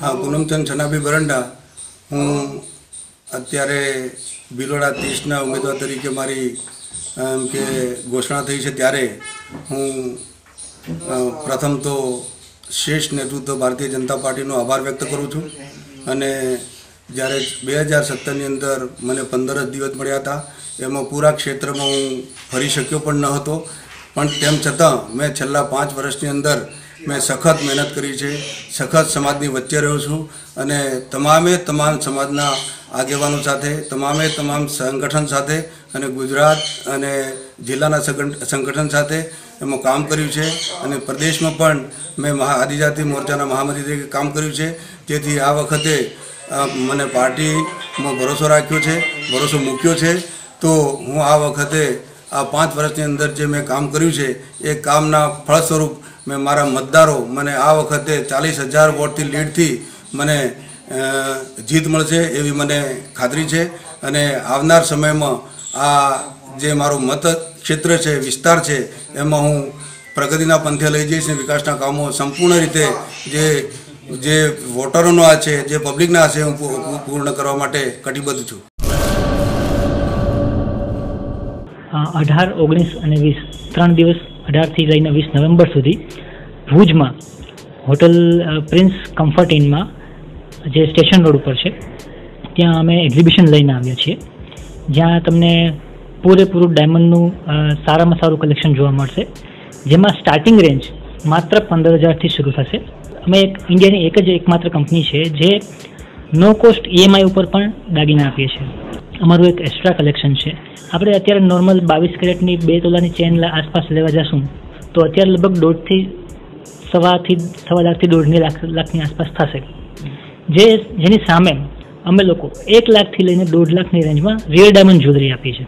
હા, પૂનમચંદ છનાભી બરંડા. હું અત્યારે બિલોડા ત્રીસના ઉમેદવાર તરીકે મારી એમ કે ઘોષણા થઈ છે ત્યારે હું પ્રથમ તો શ્રેષ્ઠ નેતૃત્વ ભારતીય જનતા પાર્ટીનો આભાર વ્યક્ત કરું છું. અને જ્યારે બે હજાર સત્તરની અંદર મને પંદર જ દિવસ મળ્યા હતા, એમાં પૂરા ક્ષેત્રમાં હું ફરી શક્યો પણ ન હતો. પણ તેમ છતાં મેં છેલ્લા પાંચ વર્ષની અંદર મેં સખત મહેનત કરી છે, સખત સમાજની વચ્ચે રહ્યો છું અને તમામે તમામ સમાજના આગેવાનો સાથે, તમામે તમામ સંગઠન સાથે અને ગુજરાત અને જિલ્લાના સંગઠ- સંગઠન સાથે એમાં કામ કર્યું છે અને પ્રદેશમાં પણ મેં મહા, આદિજાતિ મોરચાના મહામંત્રી તરીકે કામ કર્યું છે. તેથી આ વખતે મને પાર્ટીમાં ભરોસો રાખ્યો છે, ભરોસો મૂક્યો છે. તો હું આ વખતે આ પાંચ વર્ષની અંદર જે મેં કામ કર્યું છે, એ કામના ફળ સ્વરૂપ મેં મારા મતદારો મને આ વખતે ચાલીસ હજાર વોટથી લીડથી મને જીત મળશે એવી મને ખાતરી છે. અને આવનાર સમયમાં આ જે મારું મત ક્ષેત્ર છે, વિસ્તાર છે, એમાં હું પ્રગતિના પંથે લઈ જઈશ અને વિકાસના કામો સંપૂર્ણ રીતે જે જે વોટરોનો આ છે, જે પબ્લિકના આ છે, હું પૂર્ણ કરવા માટે કટિબદ્ધ છું. અઢાર, ઓગણીસ અને વીસ, ત્રણ દિવસ અઢારથી લઈને વીસ નવેમ્બર સુધી ભુજમાં હોટલ પ્રિન્સ કમ્ફર્ટ ઇનમાં જે સ્ટેશન રોડ ઉપર છે, ત્યાં અમે એક્ઝિબિશન લઈને આવ્યા છીએ. જ્યાં તમને પૂરેપૂરું ડાયમંડનું સારામાં સારું કલેક્શન જોવા મળશે. જેમાં સ્ટાર્ટિંગ રેન્જ માત્ર પંદર હજારથી શરૂ થશે. અમે એક ઇન્ડિયાની એક જ એકમાત્ર કંપની છે, જે નો કોસ્ટ ઈએમઆઈ ઉપર પણ દાગીના આપીએ છીએ. અમારું એક એક્સ્ટ્રા કલેક્શન છે. આપણે અત્યારે નોર્મલ બાવીસ કેરેટની બે તોલાની ચેન આસપાસ લેવા જશું. તો અત્યારે લગભગ દોઢથી સવાથી સવા લાખથી દોઢની લાખ, લાખની આસપાસ થશે. જે, જેની સામે અમે લોકો એક લાખથી લઈને દોઢ લાખની રેન્જમાં રિયલ ડાયમંડ જ્વેલરી આપી છે